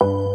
you